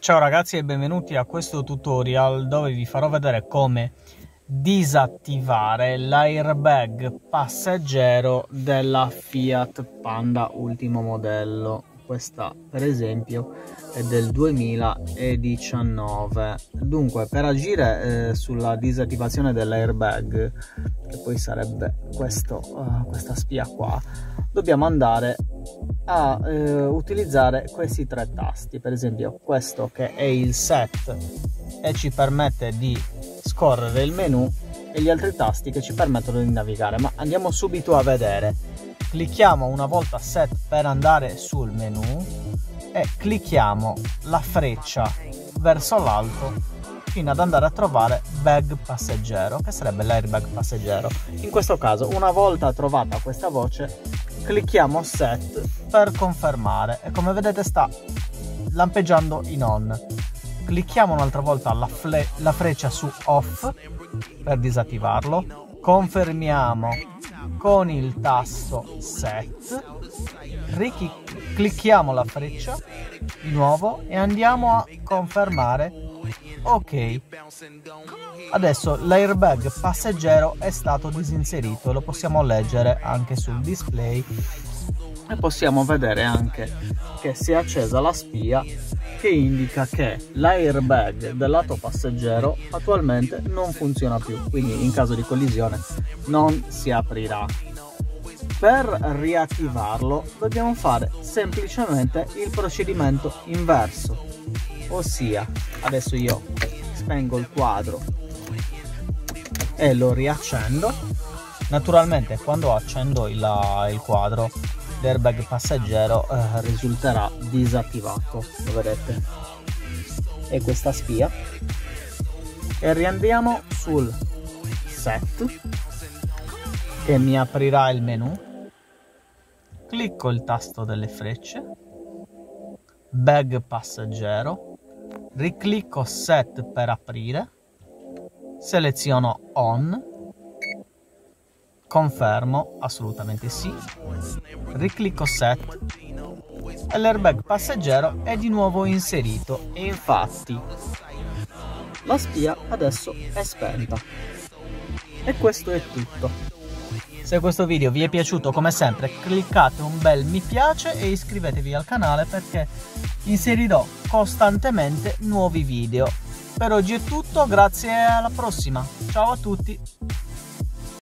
Ciao ragazzi e benvenuti a questo tutorial dove vi farò vedere come disattivare l'airbag passeggero della Fiat Panda ultimo modello. Questa per esempio è del 2019 dunque per agire eh, sulla disattivazione dell'airbag che poi sarebbe questo, uh, questa spia qua dobbiamo andare a eh, utilizzare questi tre tasti. Per esempio questo che è il set e ci permette di scorrere il menu e gli altri tasti che ci permettono di navigare. Ma andiamo subito a vedere. Clicchiamo una volta set per andare sul menu e clicchiamo la freccia verso l'alto fino ad andare a trovare bag passeggero che sarebbe l'airbag passeggero. In questo caso una volta trovata questa voce clicchiamo set per confermare. E come vedete sta lampeggiando in on. Clicchiamo un'altra volta la, la freccia su off per disattivarlo. Confermiamo con il tasto set. Clicchiamo la freccia di nuovo e andiamo a confermare ok adesso l'airbag passeggero è stato disinserito lo possiamo leggere anche sul display e possiamo vedere anche che si è accesa la spia che indica che l'airbag del lato passeggero attualmente non funziona più, quindi in caso di collisione non si aprirà. Per riattivarlo dobbiamo fare semplicemente il procedimento inverso, ossia adesso io spengo il quadro e lo riaccendo. Naturalmente quando accendo il, il quadro l'airbag passeggero eh, risulterà disattivato lo vedete. E questa spia. E riandiamo sul set che mi aprirà il menu. Clicco il tasto delle frecce. Bag passeggero riclicco set per aprire seleziono on Confermo, assolutamente sì. Riclicco set e l'airbag passeggero è di nuovo inserito e infatti la spia adesso è spenta. E questo è tutto. Se questo video vi è piaciuto come sempre cliccate un bel mi piace e iscrivetevi al canale perché inserirò costantemente nuovi video. Per oggi è tutto, grazie alla prossima. Ciao a tutti!